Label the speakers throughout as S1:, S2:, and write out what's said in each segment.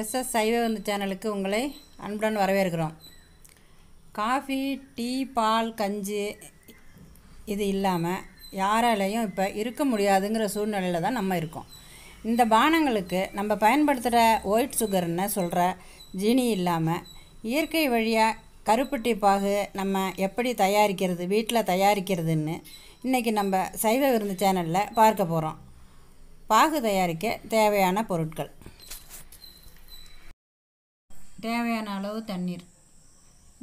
S1: SS சைவ வந்து சேனலுக்கு உங்களை அன்புடன் வரவேற்கிறோம். காஃபி டீ பால் கஞ்சி இது இல்லாமல் யாராலையும் இப்போ இருக்க முடியாதுங்கிற சூழ்நிலையில் தான் நம்ம இருக்கோம். இந்த பானங்களுக்கு நம்ம பயன்படுத்துகிற ஒயிட் சுகர்னு சொல்கிற ஜீனி இல்லாமல் இயற்கை வழியாக கருப்பட்டி பாகு நம்ம எப்படி தயாரிக்கிறது வீட்டில் தயாரிக்கிறதுன்னு இன்றைக்கி நம்ம சைவ விருந்து சேனலில் பார்க்க போகிறோம் பாகு தயாரிக்க தேவையான பொருட்கள். தேவையான அளவு தண்ணீர்.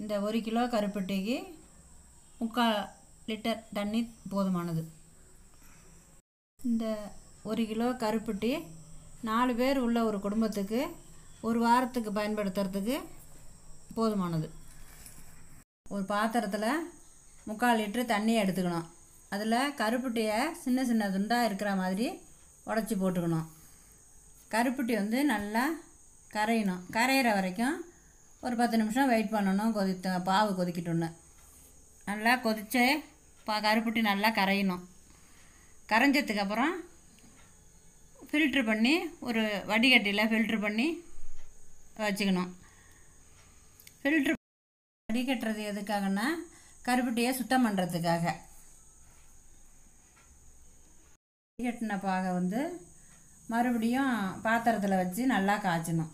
S1: இந்த ஒரு கிலோ கருப்பட்டிக்கு முக்கால் லிட்டர் தண்ணீர் போதுமானது. இந்த ஒரு கிலோ கருப்பட்டி நாலு பேர் உள்ள ஒரு குடும்பத்துக்கு ஒரு வாரத்துக்கு பயன்படுத்துறதுக்கு போதுமானது. ஒரு பாத்திரத்தில் முக்கால் லிட்டரு தண்ணி எடுத்துக்கணும். அதில் கருப்பட்டியை சின்ன சின்ன துண்டாக இருக்கிற மாதிரி உடச்சி போட்டுக்கணும். கருப்பட்டி வந்து நல்லா கரையணும். கரையிற வரைக்கும் ஒரு பத்து நிமிஷம் வெயிட் பண்ணணும். கொதித்த பாவு கொதிக்கட்டும்னு. நல்லா கொதிச்சு பா கருப்புட்டி நல்லா கரையணும். கரைஞ்சதுக்கப்புறம் ஃபில்ட்ரு பண்ணி ஒரு வடிகட்டியில் ஃபில்ட்ரு பண்ணி வச்சுக்கணும். ஃபில்ட்ரு வடிகட்டுறது எதுக்காகன்னா கருப்பட்டியை சுத்தம் பண்ணுறதுக்காக வடிகட்டின பாகை வந்து மறுபடியும் பாத்திரத்தில் வச்சு நல்லா காய்ச்சணும்.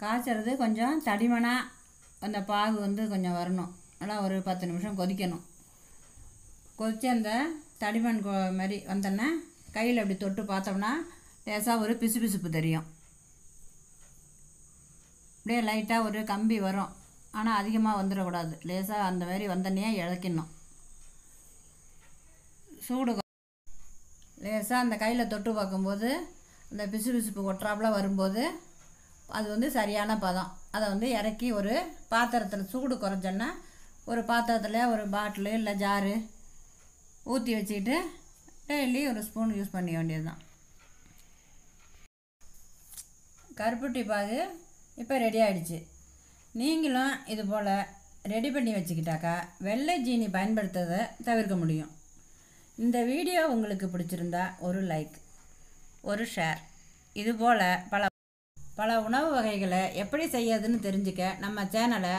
S1: காய்ச்சறது கொஞ்சம் தடிமனாக அந்த பாகு வந்து கொஞ்சம் வரணும். நல்லா ஒரு பத்து நிமிஷம் கொதிக்கணும். கொதித்து அந்த தடிமன் கொ மாதிரி வந்தோன்னே கையில் அப்படி தொட்டு பார்த்தோம்னா லேசாக ஒரு பிசு பிசுப்பு தெரியும். அப்படியே லைட்டாக ஒரு கம்பி வரும். ஆனால் அதிகமாக வந்துடக்கூடாது. லேசாக அந்த மாதிரி வந்தோடனே இழக்கணும் சூடு லேசாக அந்த கையில் தொட்டு பார்க்கும்போது அந்த பிசு பிசுப்பு கொட்டுறாப்புல வரும்போது அது வந்து சரியான பதம். அதை வந்து இறக்கி ஒரு பாத்திரத்தில் சூடு குறைஞ்சோன்னா ஒரு பாத்திரத்தில் ஒரு பாட்டிலு இல்லை ஜாரு ஊற்றி வச்சுக்கிட்டு டெய்லி ஒரு ஸ்பூன் யூஸ் பண்ணிக்க வேண்டியது தான் கருப்பட்டி பாகு இப்போ ரெடி ஆகிடுச்சு நீங்களும் இது போல் ரெடி பண்ணி வச்சுக்கிட்டாக்கா வெள்ளை ஜீனி பயன்படுத்துறதை தவிர்க்க முடியும். இந்த வீடியோ உங்களுக்கு பிடிச்சிருந்தா ஒரு லைக் ஒரு ஷேர் இது போல் பல உணவு வகைகளை எப்படி செய்யறதுன்னு தெரிஞ்சுக்க நம்ம சேனலை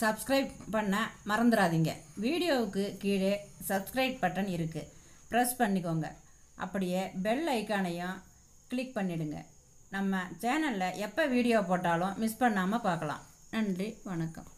S1: சப்ஸ்கிரைப் பண்ண மறந்துடாதீங்க வீடியோவுக்கு கீழே சப்ஸ்கிரைப் பட்டன் இருக்குது ப்ரெஸ் பண்ணிக்கோங்க. அப்படியே பெல் ஐக்கானையும் கிளிக் பண்ணிடுங்க. நம்ம சேனலில் எப்போ வீடியோ போட்டாலும் மிஸ் பண்ணாமல் பார்க்கலாம். நன்றி வணக்கம்.